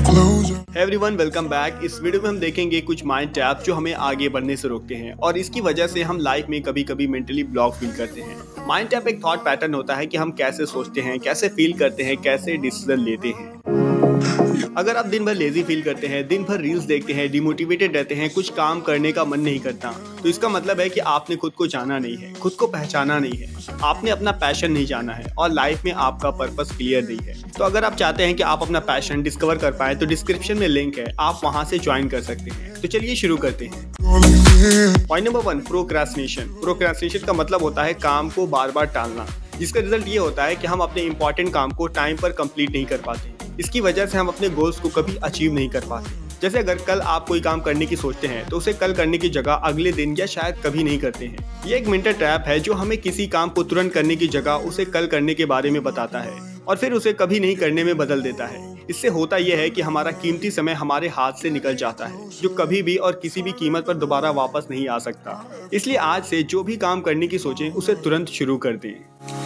Everyone welcome back इस video में हम देखेंगे कुछ माइंड टैप जो हमें आगे बढ़ने से रोकते हैं और इसकी वजह से हम लाइफ में कभी कभी मेंटली ब्लॉक फील करते हैं। माइंड टैप एक थॉट पैटर्न होता है कि हम कैसे सोचते हैं, कैसे फील करते हैं, कैसे डिसीज़न लेते हैं। अगर आप दिन भर लेजी फील करते हैं, दिन भर रील्स देखते हैं डिमोटिवेटेड रहते हैं, कुछ काम करने का मन नहीं करता तो इसका मतलब है कि आपने खुद को जाना नहीं है, खुद को पहचाना नहीं है। आपने अपना पैशन नहीं जाना है और लाइफ में आपका पर्पस क्लियर नहीं है। तो अगर आप चाहते हैं कि आप अपना पैशन डिस्कवर कर पाए तो डिस्क्रिप्शन में लिंक है, आप वहाँ से ज्वाइन कर सकते हैं। तो चलिए शुरू करते हैं। Point number one procrastination procrastination का मतलब होता है काम को बार बार टालना, जिसका रिज़ल्ट ये होता है कि हम अपने इंपॉर्टेंट काम को टाइम पर कंप्लीट नहीं कर पाते। इसकी वजह से हम अपने गोल्स को कभी अचीव नहीं कर पाते। जैसे अगर कल आप कोई काम करने की सोचते हैं तो उसे कल करने की जगह अगले दिन या शायद कभी नहीं करते हैं। ये एक मिनट ट्रैप है जो हमें किसी काम को तुरंत करने की जगह उसे कल करने के बारे में बताता है और फिर उसे कभी नहीं करने में बदल देता है। इससे होता यह है कि हमारा कीमती समय हमारे हाथ से निकल जाता है, जो कभी भी और किसी भी कीमत पर दोबारा वापस नहीं आ सकता। इसलिए आज से जो भी काम करने की सोचें, उसे तुरंत शुरू कर दें।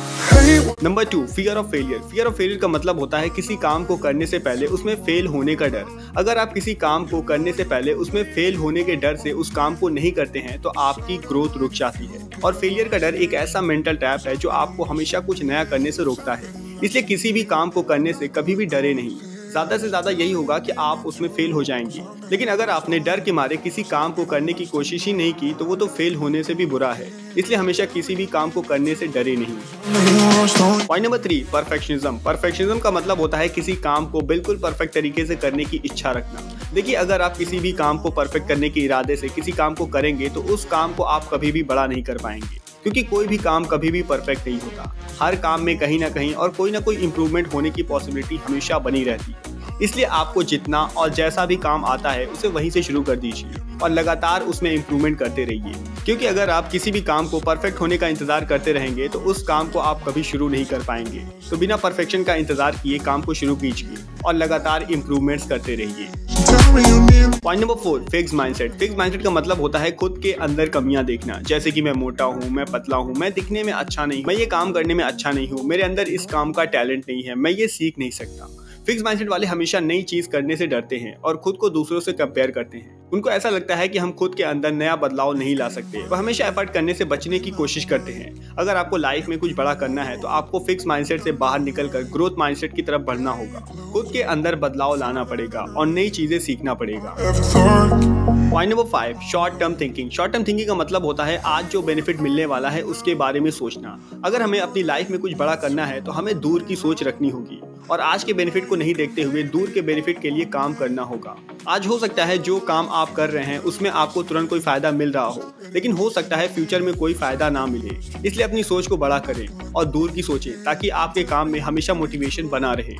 Number two fear of failure fear of failure का मतलब होता है किसी काम को करने से पहले उसमें फेल होने का डर। अगर आप किसी काम को करने से पहले उसमें फेल होने के डर से उस काम को नहीं करते हैं तो आपकी ग्रोथ रुक जाती है। और फेलियर का डर एक ऐसा मेंटल टैप है जो आपको हमेशा कुछ नया करने से रोकता है। इसलिए किसी भी काम को करने से कभी भी डरे नहीं। ज़्यादा से ज़्यादा यही होगा कि आप उसमें फेल हो जाएँगे। लेकिन अगर आपने डर के मारे किसी काम को करने की कोशिश ही नहीं की तो वो तो फेल होने से भी बुरा है। इसलिए हमेशा किसी भी काम को करने से डरे नहीं। Point number three perfectionism perfectionism का मतलब होता है किसी काम को बिल्कुल परफेक्ट तरीके से करने की इच्छा रखना। देखिए, अगर आप किसी भी काम को परफेक्ट करने के इरादे से किसी काम को करेंगे तो उस काम को आप कभी भी बड़ा नहीं कर पाएँगे। क्योंकि कोई भी काम कभी भी परफेक्ट नहीं होता। हर काम में कहीं ना कहीं और कोई ना कोई इम्प्रूवमेंट होने की पॉसिबिलिटी हमेशा बनी रहती है। इसलिए आपको जितना और जैसा भी काम आता है, उसे वहीं से शुरू कर दीजिए और लगातार उसमें इम्प्रूवमेंट करते रहिए। क्योंकि अगर आप किसी भी काम को परफेक्ट होने का इंतज़ार करते रहेंगे तो उस काम को आप कभी शुरू नहीं कर पाएँगे। तो बिना परफेक्शन का इंतज़ार किए काम को शुरू कीजिए और लगातार इम्प्रूवमेंट्स करते रहिए। Point number four fix mindset fix mindset का मतलब होता है खुद के अंदर कमियाँ देखना। जैसे कि मैं मोटा हूँ, मैं पतला हूँ, मैं दिखने में अच्छा नहीं मैं ये काम करने में अच्छा नहीं हूँ, मेरे अंदर इस काम का टैलेंट नहीं है, मैं ये सीख नहीं सकता। फिक्स माइंडसेट वाले हमेशा नई चीज़ करने से डरते हैं और खुद को दूसरों से कंपेयर करते हैं। उनको ऐसा लगता है कि हम खुद के अंदर नया बदलाव नहीं ला सकते। वो हमेशा एफर्ट करने से बचने की कोशिश करते हैं। अगर आपको लाइफ में कुछ बड़ा करना है तो आपको फिक्स माइंडसेट से बाहर निकलकर ग्रोथ माइंडसेट की तरफ़ बढ़ना होगा। खुद के अंदर बदलाव लाना पड़ेगा और नई चीज़ें सीखना पड़ेगा। Point number five short term thinking short term thinking का मतलब होता है आज जो बेनिफिट मिलने वाला है, उसके बारे में सोचना। अगर हमें अपनी लाइफ में कुछ बड़ा करना है तो हमें दूर की सोच रखनी होगी। और आज के बेनिफिट को नहीं देखते हुए दूर के बेनिफिट के लिए काम करना होगा। आज हो सकता है जो काम आप कर रहे हैं, उसमें आपको तुरंत कोई फ़ायदा मिल रहा हो, लेकिन हो सकता है फ्यूचर में कोई फ़ायदा ना मिले। इसलिए अपनी सोच को बड़ा करें और दूर की सोचें, ताकि आपके काम में हमेशा मोटिवेशन बना रहे।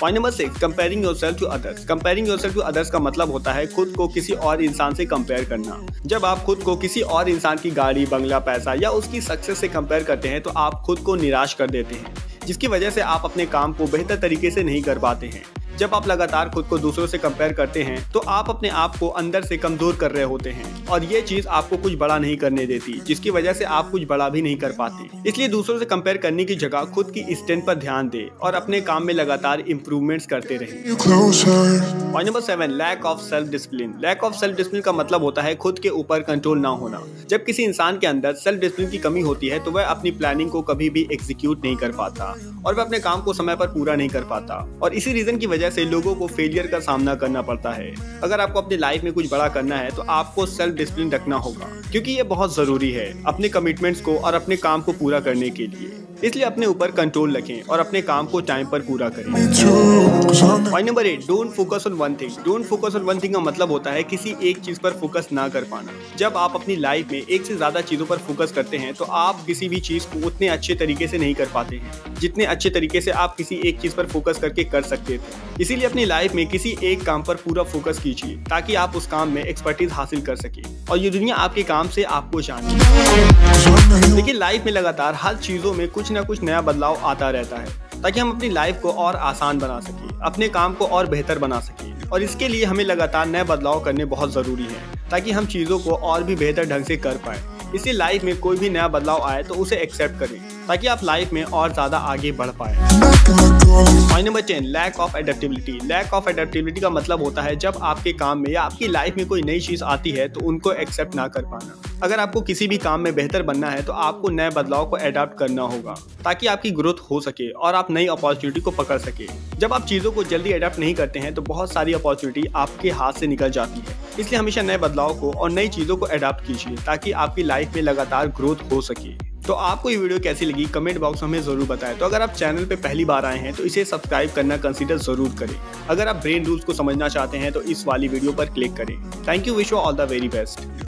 Point number six comparing yourself to others comparing yourself to others का मतलब होता है खुद को किसी और इंसान से कंपेयर करना। जब आप खुद को किसी और इंसान की गाड़ी, बंगला, पैसा या उसकी सक्सेस से कंपेयर करते हैं तो आप खुद को निराश कर देते हैं। जिसकी वजह से आप अपने काम को बेहतर तरीके से नहीं कर पाते हैं। जब आप लगातार खुद को दूसरों से कंपेयर करते हैं तो आप अपने आप को अंदर से कमज़ोर कर रहे होते हैं। और ये चीज़ आपको कुछ बड़ा नहीं करने देती जिसकी वजह से आप कुछ बड़ा भी नहीं कर पाते। इसलिए दूसरों से कंपेयर करने की जगह खुद की स्ट्रेंथ पर ध्यान दे और अपने काम में लगातार इम्प्रूवमेंट करते रहे। Point number seven lack of self discipline lack of self discipline का मतलब होता है खुद के ऊपर कंट्रोल ना होना। जब किसी इंसान के अंदर सेल्फ डिसिप्लिन की कमी होती है तो वह अपनी प्लानिंग को कभी भी एग्जीक्यूट नहीं कर पाता और वह अपने काम को समय पर पूरा नहीं कर पाता। और इसी रीजन की वजह वजह से लोगों को फेलियर का सामना करना पड़ता है। अगर आपको अपने लाइफ में कुछ बड़ा करना है तो आपको सेल्फ डिसिप्लिन रखना होगा, क्योंकि ये बहुत ज़रूरी है अपने कमिटमेंट्स को और अपने काम को पूरा करने के लिए। इसलिए अपने ऊपर कंट्रोल रखें और अपने काम को टाइम पर पूरा करें। Point number eight don't focus on one thing don't focus on one thing का मतलब होता है किसी एक चीज़ पर फोकस ना कर पाना। जब आप अपनी लाइफ में एक से ज़्यादा चीज़ों पर फोकस करते हैं तो आप किसी भी चीज़ को उतने अच्छे तरीके से नहीं कर पाते हैं, जितने अच्छे तरीके से आप किसी एक चीज़ पर फोकस करके कर सकते थे। इसीलिए अपनी लाइफ में किसी एक काम पर पूरा फोकस कीजिए, ताकि आप उस काम में एक्सपर्टीज हासिल कर सके और ये दुनिया आपके काम से आपको जाने देखिए लाइफ में लगातार हर चीज़ों में कुछ ना कुछ नया बदलाव आता रहता है, ताकि हम अपनी लाइफ को और आसान बना सके, अपने काम को और बेहतर बना सके। और इसके लिए हमें लगातार नए बदलाव करने बहुत ज़रूरी है, ताकि हम चीज़ों को और भी बेहतर ढंग से कर पाए। इसलिए लाइफ में कोई भी नया बदलाव आए तो उसे एक्सेप्ट करें, ताकि आप लाइफ में और ज़्यादा आगे बढ़ पाए। Point number ten lack of adaptability lack of adaptability का मतलब होता है, जब आपके काम में या आपकी लाइफ में कोई नई चीज़ आती है तो उनको एक्सेप्ट ना कर पाना। अगर आपको किसी भी काम में बेहतर बनना है तो आपको नए बदलाव को अडाप्ट करना होगा, ताकि आपकी ग्रोथ हो सके और आप नई अपॉर्चुनिटी को पकड़ सके। जब आप चीज़ों को जल्दी अडाप्ट नहीं करते हैं तो बहुत सारी अपॉर्चुनिटी आपके हाथ से निकल जाती है। इसलिए हमेशा नए बदलाव को और नई चीज़ों को अडाप्ट कीजिए, ताकि आपकी लाइफ में लगातार ग्रोथ हो सके। तो आपको ये वीडियो कैसी लगी कमेंट बॉक्स में हमें ज़रूर बताएँ। तो अगर आप चैनल पे पहली बार आए हैं तो इसे सब्सक्राइब करना कंसीडर ज़रूर करें। अगर आप ब्रेन रूल्स को समझना चाहते हैं तो इस वाली वीडियो पर क्लिक करें। Thank you wish you all the very best